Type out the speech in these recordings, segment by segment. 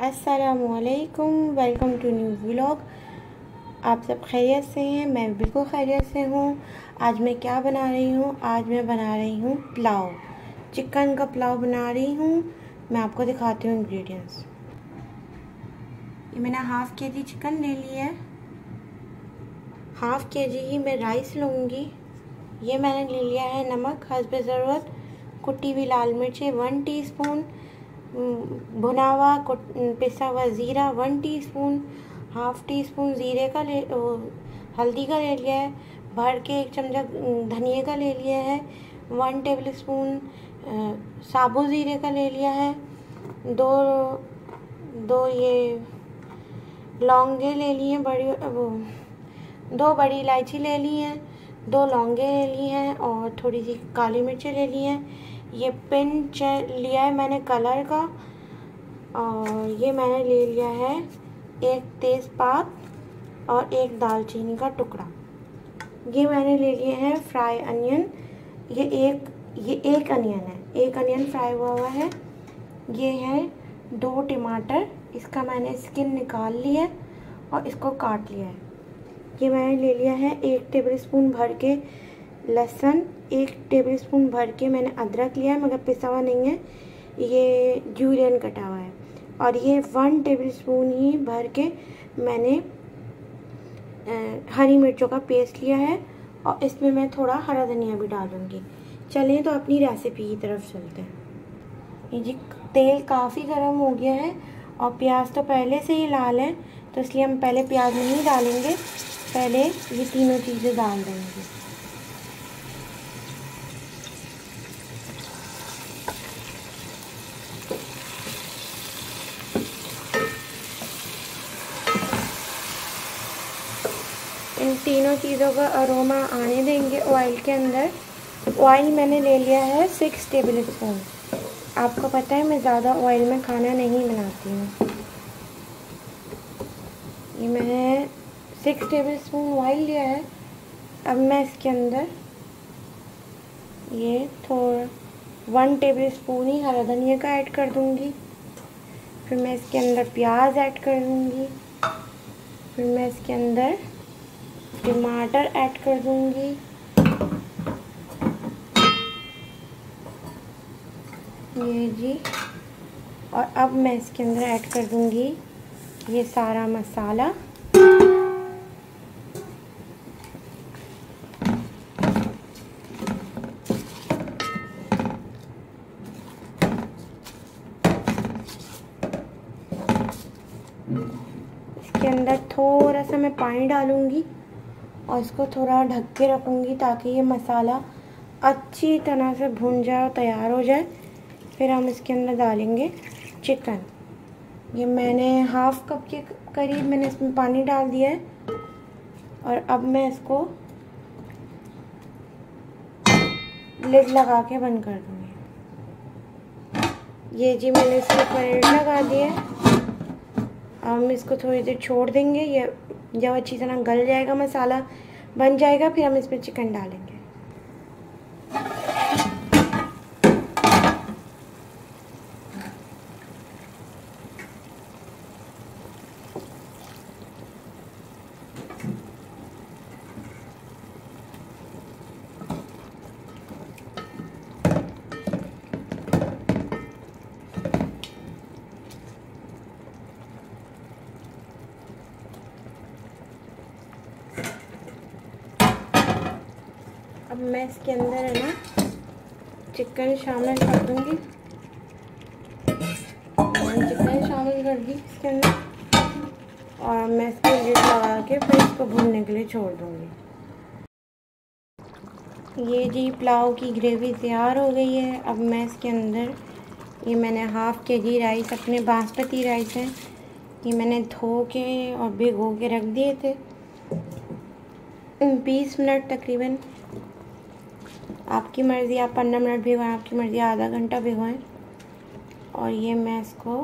असलकुम welcome to new vlog आप सब खैरियत से हैं? मैं बिल्कुल खैरियत से हूँ। आज मैं क्या बना रही हूँ? आज मैं बना रही हूँ पुलाव। चिकन का पुलाव बना रही हूँ। मैं आपको दिखाती हूँ इंग्रेडिएंट्स ये मैंने हाफ़ के जी चिकन ले लिया है। हाफ़ के जी ही मैं राइस लूँगी। ये मैंने ले लिया है नमक, हसब ज़रूरत। कुटी हुई लाल मिर्ची वन टीस्पून भुना हुआ पिसा हुआ ज़ीरा one teaspoon half teaspoon ज़ीरे का ले हल्दी का ले लिया है, भर के एक चमचा धनिए का ले लिया है वन टेबल स्पून साबुत ज़ीरे का ले लिया है, दो दो ये लौंगे ले लिए हैं, बड़ी वो, दो बड़ी इलायची ले ली हैं, दो लौंगे ले ली हैं और थोड़ी सी काली मिर्चें ले ली हैं ये पिन लिया है मैंने कलर का और ये मैंने ले लिया है एक तेज़पात और एक दालचीनी का टुकड़ा। ये मैंने ले लिए हैं फ्राई अनियन ये एक ये एक अनियन है। एक अनियन फ्राई हुआ हुआ है। ये है दो टमाटर। इसका मैंने स्किन निकाल लिया और इसको काट लिया है। ये मैंने ले लिया है एक टेबल स्पून भर के लहसुन एक टेबल स्पून भर के मैंने अदरक लिया है, मगर पिसा हुआ नहीं है। ये जूलियन कटा हुआ है। और ये वन टेबल स्पून ही भर के मैंने हरी मिर्चों का पेस्ट लिया है, और इसमें मैं थोड़ा हरा धनिया भी डालूँगी चलें तो अपनी रेसिपी की तरफ़ चलते हैं। ये जी, तेल काफ़ी गर्म हो गया है, और प्याज तो पहले से ही लाल है तो इसलिए हम पहले प्याज नहीं डालेंगे, पहले ये तीनों चीज़ें डाल देंगे। तीनों चीज़ों का अरोमा आने देंगे ऑयल के अंदर। ऑयल मैंने ले लिया है सिक्स टेबल स्पून आपको पता है मैं ज़्यादा ऑयल में खाना नहीं बनाती हूँ। ये मैंने सिक्स टेबल स्पून ऑयल लिया है। अब मैं इसके अंदर ये थोड़ा वन टेबल स्पून ही हरा धनिया का ऐड कर दूँगी। फिर मैं इसके अंदर प्याज ऐड कर दूँगी। फिर मैं इसके अंदर टमाटर ऐड कर दूँगी ये जी। और अब मैं इसके अंदर ऐड कर दूँगी ये सारा मसाला। इसके अंदर थोड़ा सा मैं पानी डालूँगी। और इसको थोड़ा ढक के रखूँगी ताकि ये मसाला अच्छी तरह से भुन जाए और तैयार हो जाए। फिर हम इसके अंदर डालेंगे चिकन। ये मैंने हाफ़ कप के करीब मैंने इसमें पानी डाल दिया है। और अब मैं इसको लिड लगा के बंद कर दूँगी। ये जी मैंने इसके ऊपर लगा दिया अब हम इसको थोड़ी देर छोड़ देंगे। ये जब अच्छी तरह गल जाएगा मसाला बन जाएगा फिर हम इसमें चिकन डालेंगे। अब मैं इसके अंदर है ना चिकन शामिल कर दूँगी। चिकन शामिल कर दी इसके अंदर। और मैं इसको लिड लगा के फिर इसको भूनने के लिए छोड़ दूँगी। ये जी पुलाव की ग्रेवी तैयार हो गई है। अब मैं इसके अंदर, ये मैंने हाफ़ के जी राइस अपने बासमती राइस है। ये मैंने धो के और भिगो के रख दिए थे। बीस मिनट तकरीबन। आपकी मर्ज़ी, आप पंद्रह मिनट भिगोएँ आपकी मर्ज़ी, आधा घंटा भिगोएँ और ये मैं इसको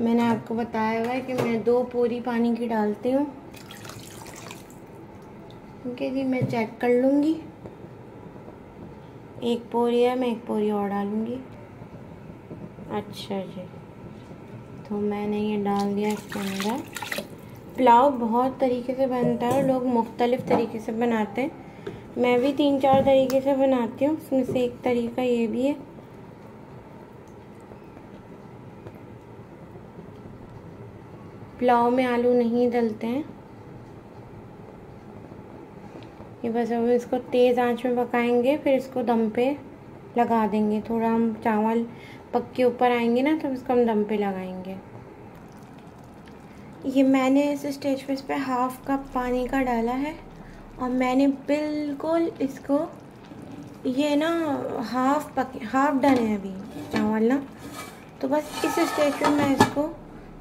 मैंने आपको बताया हुआ है कि मैं दो पूरी पानी की डालती हूँ। ओके जी, मैं चेक कर लूँगी। एक पोरी है, मैं एक पोरी और डालूँगी। अच्छा जी। तो मैंने ये डाल दिया इसके अंदर। पुलाव बहुत तरीके से बनता है लोग मुख्तलिफ़ तरीके से बनाते हैं। मैं भी तीन चार तरीके से बनाती हूँ, उसमें से एक तरीका ये भी है। पुलाव में आलू नहीं डलते हैं। ये बस अब इसको तेज़ आँच में पकाएँगे, फिर इसको दम पे लगा देंगे। थोड़ा हम चावल पक के ऊपर आएँगे ना तो इसको हम दम पे लगाएँगे। ये मैंने इस स्टेज पे, इस पर हाफ़ कप पानी का डाला है, और मैंने बिल्कुल इसको ये ना हाफ़ पक, हाफ़ डाले हैं अभी चावल ना। तो बस इस स्टेज पे मैं इसको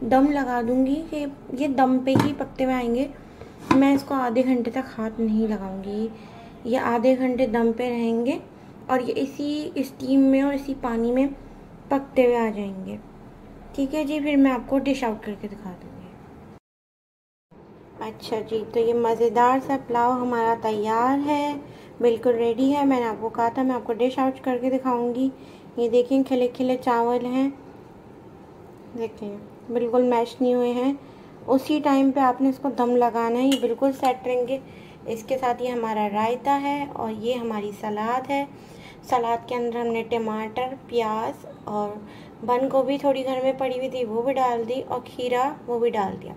दम लगा दूँगी कि ये दम पे ही पकते हुए आएँगे। मैं इसको आधे घंटे तक हाथ नहीं लगाऊँगी। ये आधे घंटे दम पे रहेंगे और ये इसी स्टीम में और इसी पानी में पकते हुए आ जाएँगे। ठीक है जी, फिर मैं आपको डिश आउट करके दिखा दूँगी। अच्छा जी तो ये मज़ेदार सा पुलाव हमारा तैयार है। बिल्कुल रेडी है। मैंने आपको कहा था मैं आपको डिश आउट करके दिखाऊँगी। ये देखें खिले खिले चावल हैं। देखिए, बिल्कुल मैश नहीं हुए हैं। उसी टाइम पे आपने इसको दम लगाना है, ये बिल्कुल सेट रहेंगे इसके साथ ये हमारा रायता है और ये हमारी सलाद है। सलाद के अंदर हमने टमाटर, प्याज और बंद गोभी थोड़ी घर में पड़ी हुई थी, वो भी डाल दी और खीरा वो भी डाल दिया।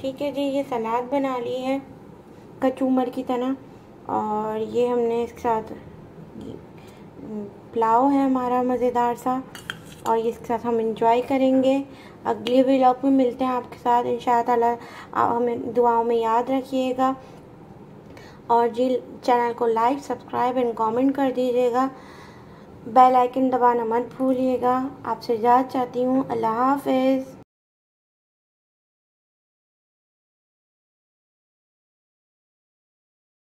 ठीक है जी, ये सलाद बना ली है कचूमर की तरह और ये हमने इसके साथ पुलाव है हमारा मज़ेदार सा। और इसके साथ हम इंजॉय करेंगे। अगले व्लॉग में मिलते हैं आपके साथ। इन आप हमें दुआओं में याद रखिएगा। और जी, चैनल को लाइक सब्सक्राइब एंड कमेंट कर दीजिएगा। बेल आइकन दबाना मत भूलिएगा। आपसे याद चाहती हूँ। अल्लाह हाफिज़।